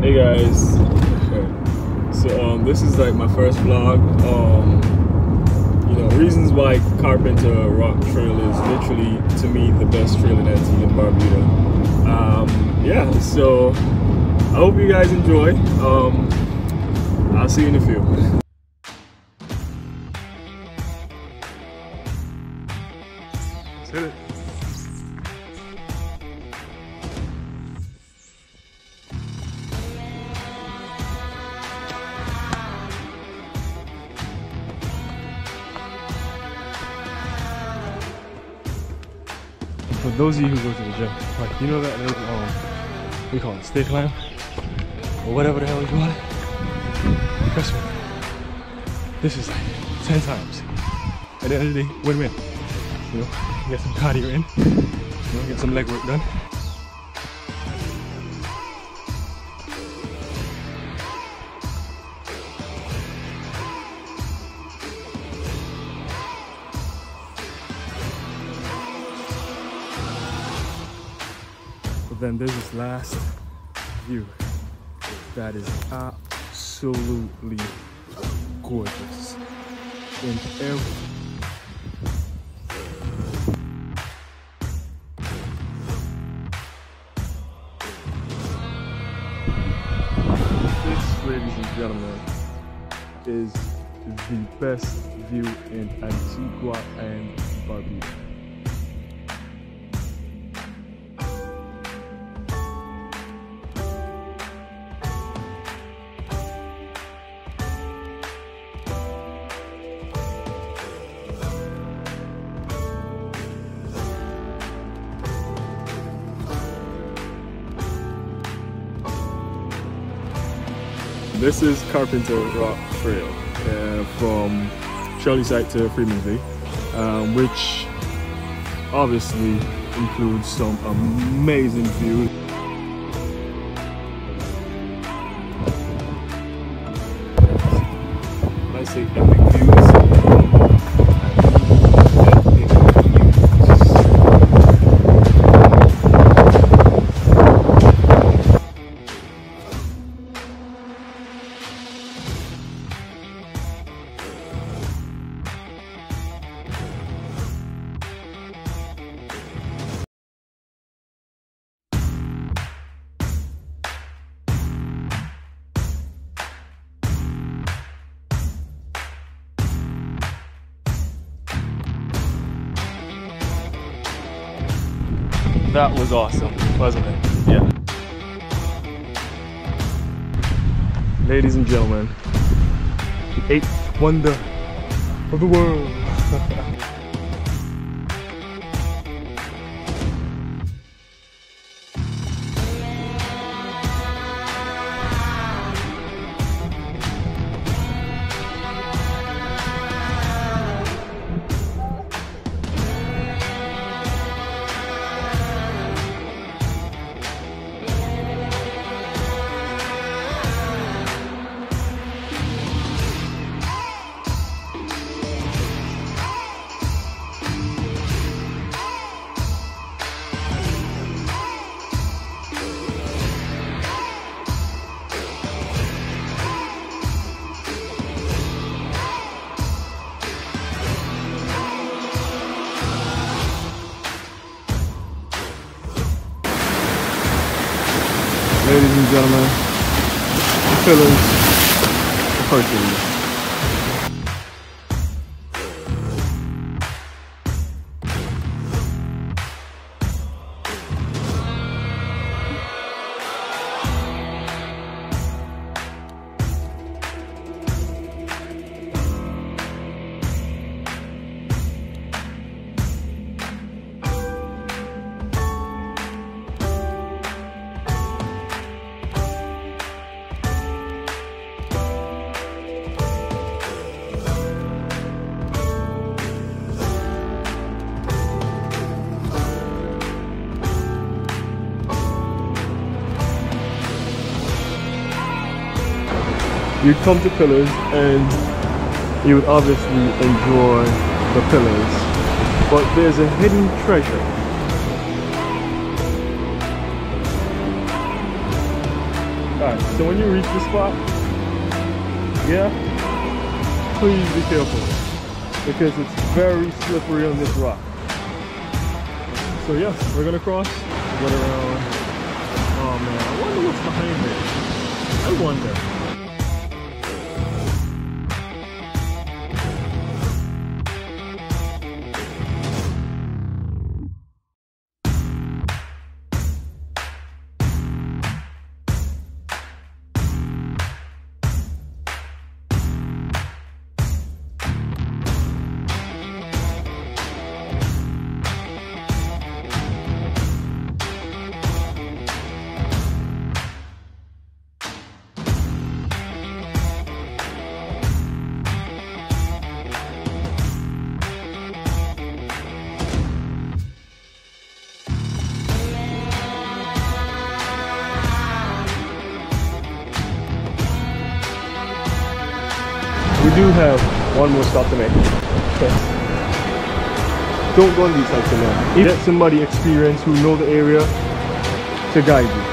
Hey guys. So um, this is like my first vlog. Um, you know, reasons why Carpenter Rock Trail is literally to me the best trail in Antigua and Barbuda. Um, yeah, so I hope you guys enjoy. Um, I'll see you in a few. For those of you who go to the gym, like you know that um, we call it stick climb or whatever the hell you call it. Trust me, this is like ten times. At the end of the day, win-win. You know, get some cardio in, you know, get some leg work done. Then there's this last view that is absolutely gorgeous in every ladies and gentlemen, is the best view in Antigua and Barbuda. This is Carpenter Rock Trail uh, from Shirley Heights to Freemanville, um, which obviously includes some amazing views. That was awesome, wasn't it? Yeah. Ladies and gentlemen, the eighth wonder of the world. Ladies and gentlemen, the you'd come to Pillars and you would obviously enjoy the pillars, but there's a hidden treasure. Alright, so when you reach the spot, yeah, please be careful because it's very slippery on this rock. So yeah, we're gonna cross, go around. Oh man, I wonder what's behind it. I wonder. Do have one more stop to make. Don't go on these sites alone. Get somebody experienced who know the area to guide you.